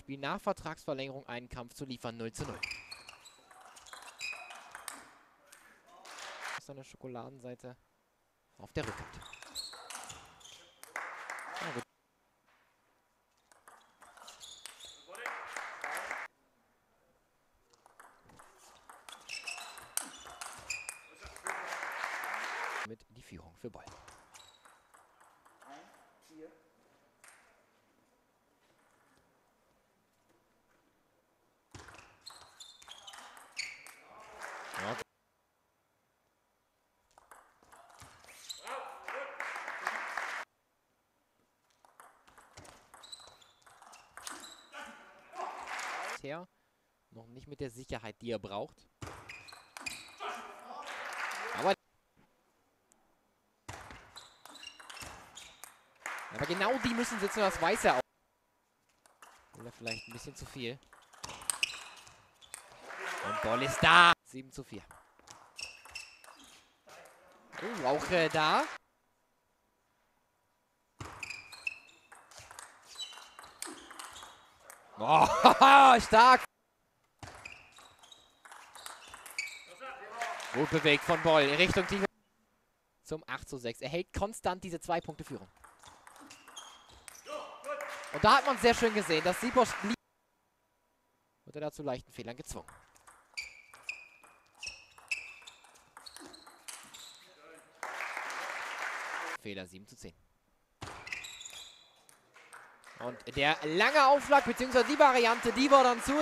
Spiel nach Vertragsverlängerung einen Kampf zu liefern. 0 zu 0. Seine Schokoladenseite auf der Rückhand. Gut. Mit die Führung für Boll. Ja. Her. Noch nicht mit der Sicherheit, die er braucht. Aber, aber genau die müssen sitzen, das weiß er auch. Oder vielleicht ein bisschen zu viel. Und Ball ist da. 7 zu 4. Oh, auch äh, da. Oh, stark. Gut bewegt von Boll in Richtung Team. Zum 8 zu 6. Er hält konstant diese zwei Punkte Führung. Und da hat man sehr schön gesehen, dass Siebosch wird er dazu leichten Fehlern gezwungen. Fehler 7 zu 10. Und der lange Aufschlag, beziehungsweise die Variante, die war dann zu.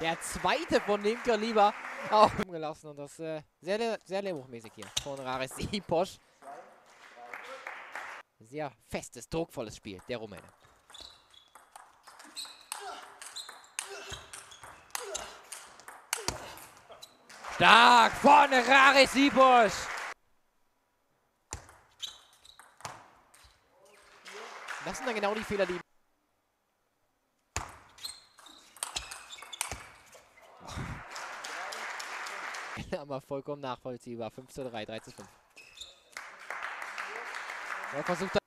Der zweite von dem Kaliber auch umgelassen und das äh, sehr, sehr lehrbuchmäßig hier von Rares Iposch. Sehr festes, druckvolles Spiel, der Rumäne. Stark von Rares Iposch. Das sind dann genau die Fehler, die aber vollkommen nachvollziehbar. 5 zu 3, 3 zu 5. Er versucht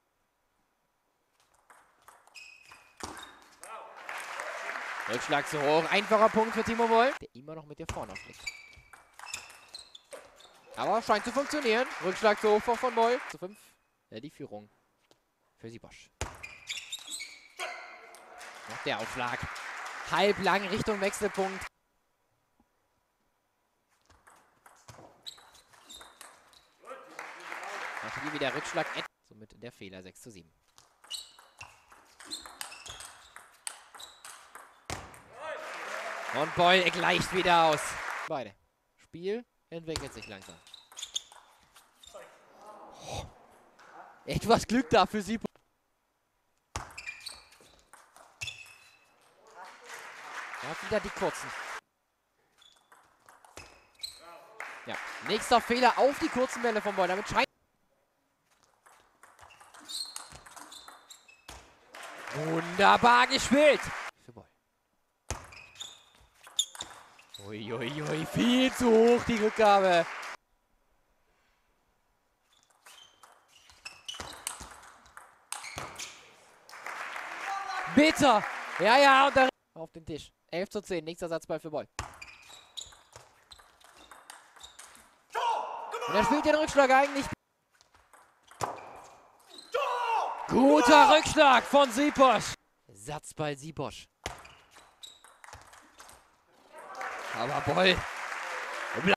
Rückschlag zu hoch. Einfacher Punkt für Timo Boll. Der immer noch mit dir vorne aufblickt. Aber scheint zu funktionieren. Rückschlag zu hoch von Boll. Zu 5. Ja, die Führung für Siebosch. Noch der Aufschlag. Halb lang Richtung Wechselpunkt. Auch hier wieder Rückschlag. Somit der Fehler 6 zu 7. Und Boy gleicht wieder aus. Beide. Spiel entwickelt sich langsam. Etwas Glück da für sie. Ja, wieder die kurzen. Ja, nächster Fehler auf die kurzen Bälle von Boy. Damit scheint Wunderbar gespielt. Für Boy. Uiuiui, ui, viel zu hoch die Rückgabe. Bitter. Ja, ja, und dann auf den Tisch. 11 zu 10, nächster Satzball für Boy. Und er spielt den Rückschlag eigentlich. Guter Rückschlag von Siebosch. Satzball Siebosch. Aber Boll. Und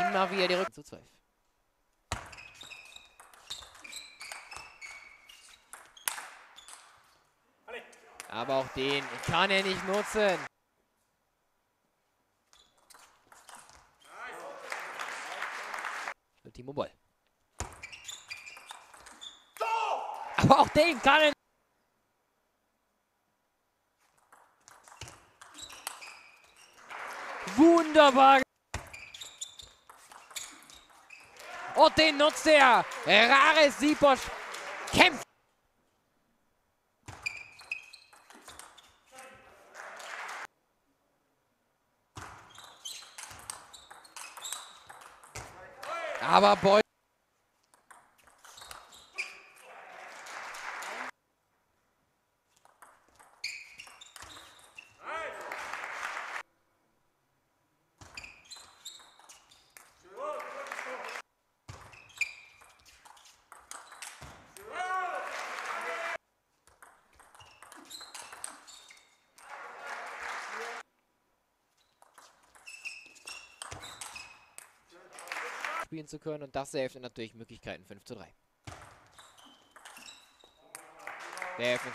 immer wieder die Rück zu 12. Aber auch den kann er nicht nutzen. Für Timo Boll. Aber auch den kann er Wunderbar. Und den nutzt er. Rares Siebosch Kämpft! Aber Boy. Spielen zu können und das eröffnet natürlich Möglichkeiten 5 zu 3. Der eröffnet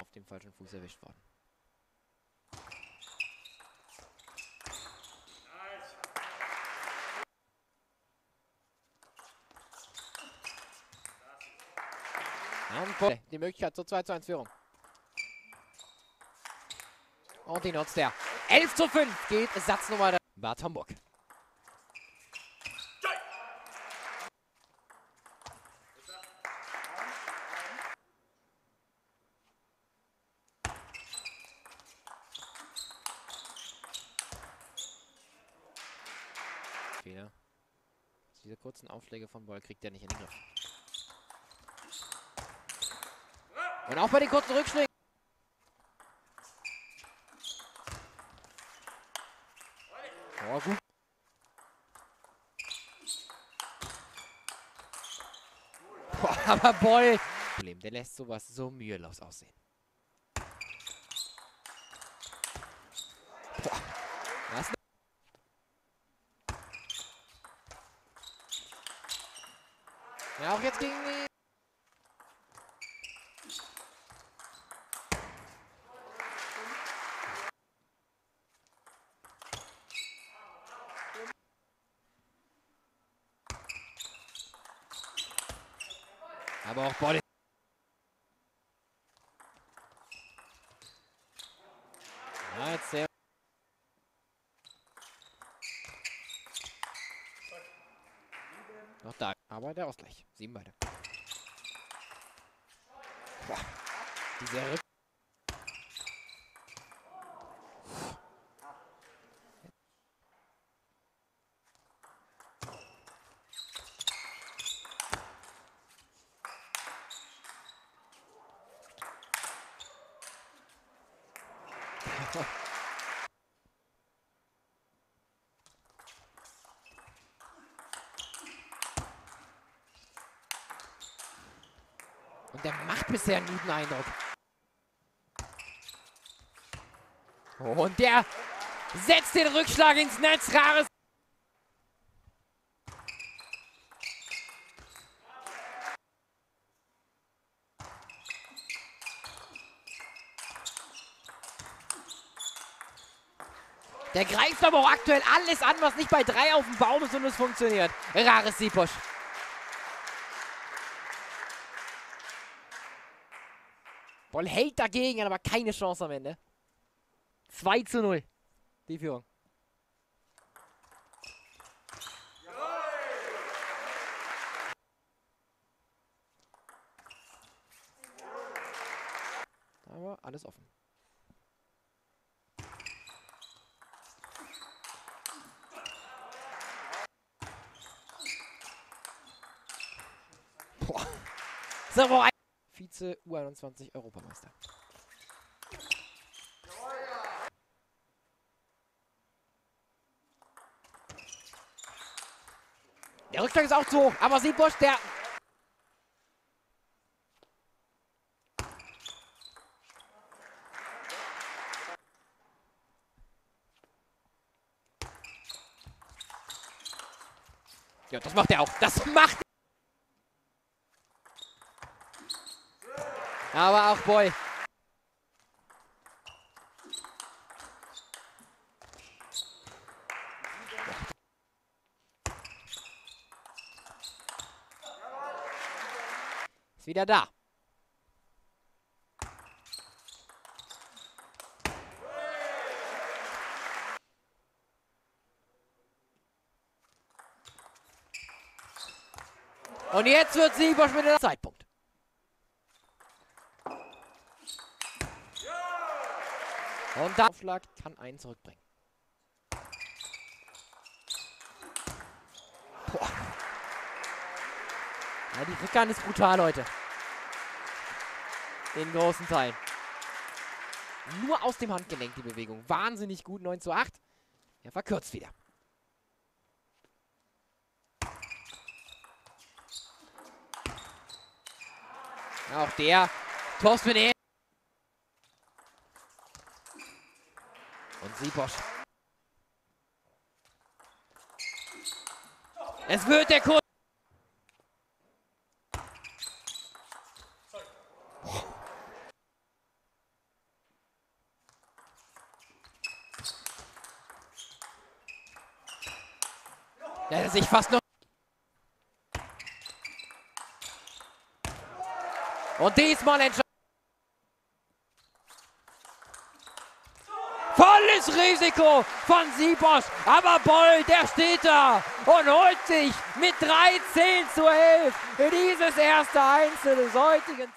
auf dem falschen Fuß erwischt worden. Und die Möglichkeit zur 2 zu 1 Führung. Und die nutzt er. 11 zu 5 geht Satznummer der Bad Homburg. Diese kurzen Aufschläge von Ball kriegt er nicht in den Griff. Und auch bei den kurzen Rückschlägen. Oh, gut. Boah, aber Boy. Der lässt sowas so mühelos aussehen. Boah. Was? Ja, auch jetzt gegen die Aber auch Body. Ja, jetzt sehr. Noch da. Aber der Ausgleich. Sieben beide. Boah. Diese Rück Und der macht bisher einen guten Eindruck. Und der setzt den Rückschlag ins Netz. Rares. Der greift aber auch aktuell alles an, was nicht bei drei auf dem Baum ist und es funktioniert. Rares Siposch. Boll hält dagegen, aber keine Chance am Ende. 2 zu 0. Die Führung. Aber alles offen. Boah. Vize U21 Europameister. Der Rückschlag ist auch zu hoch, aber Siebosch, der... Ja, das macht er auch. Das macht Aber auch Boy. Ist wieder da. Und jetzt wird sie mit Zeit. Und der Aufschlag kann einen zurückbringen. Boah. Ja, die Rückhand ist brutal, Leute. In großen Teilen. Nur aus dem Handgelenk die Bewegung. Wahnsinnig gut, 9 zu 8. Er verkürzt wieder. Auch der Torsten Und Siebosch. Es wird der Kurs. Der hätte sich fast noch. Und diesmal entscheidet. Risiko von Siebosch. Aber Boll, der steht da und holt sich mit 13 zu 11 dieses erste Einzel des heutigen